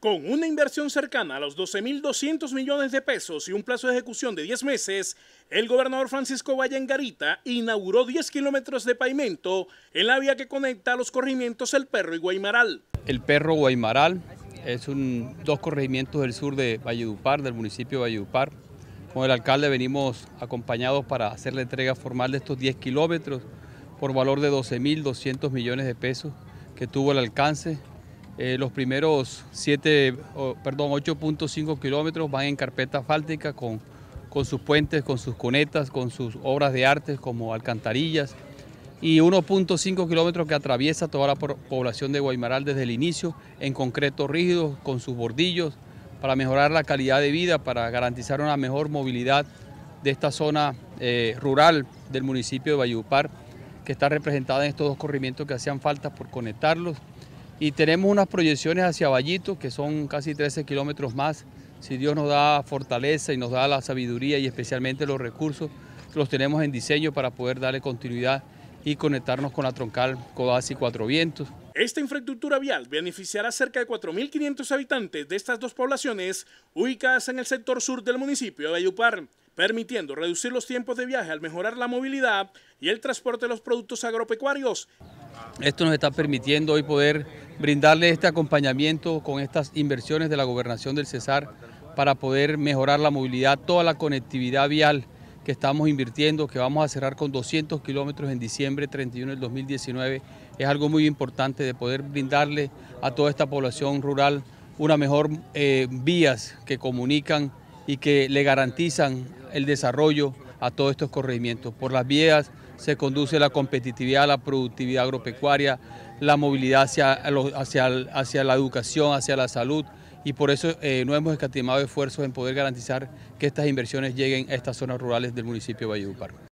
Con una inversión cercana a los 12.200 millones de pesos y un plazo de ejecución de 10 meses, el gobernador Francisco Valle Garita inauguró 10 kilómetros de pavimento en la vía que conecta a los corregimientos El Perro y Guaymaral. El Perro Guaymaral es un, dos corregimientos del sur de Valledupar, del municipio de Valledupar. Con el alcalde venimos acompañados para hacer la entrega formal de estos 10 kilómetros por valor de 12.200 millones de pesos que tuvo el alcance eh, los primeros 7, perdón, 8.5 kilómetros van en carpeta asfáltica con, con sus puentes, con sus cunetas, con sus obras de arte como alcantarillas. Y 1.5 kilómetros que atraviesa toda la población de Guaymaral desde el inicio, en concreto rígido, con sus bordillos, para mejorar la calidad de vida, para garantizar una mejor movilidad de esta zona eh, rural del municipio de Valledupar, que está representada en estos dos corrimientos que hacían falta por conectarlos y tenemos unas proyecciones hacia Vallito que son casi 13 kilómetros más. Si Dios nos da fortaleza y nos da la sabiduría y especialmente los recursos, los tenemos en diseño para poder darle continuidad y conectarnos con la troncal Codazzi Cuatro Vientos. Esta infraestructura vial beneficiará a cerca de 4.500 habitantes de estas dos poblaciones ubicadas en el sector sur del municipio de Ayupar, permitiendo reducir los tiempos de viaje al mejorar la movilidad y el transporte de los productos agropecuarios esto nos está permitiendo hoy poder brindarle este acompañamiento con estas inversiones de la gobernación del Cesar para poder mejorar la movilidad, toda la conectividad vial que estamos invirtiendo, que vamos a cerrar con 200 kilómetros en diciembre 31 del 2019, es algo muy importante de poder brindarle a toda esta población rural una mejor eh, vías que comunican y que le garantizan el desarrollo a todos estos corregimientos. Por las vías se conduce la competitividad, la productividad agropecuaria, la movilidad hacia, hacia, hacia la educación, hacia la salud y por eso eh, no hemos escatimado esfuerzos en poder garantizar que estas inversiones lleguen a estas zonas rurales del municipio de Valledupar.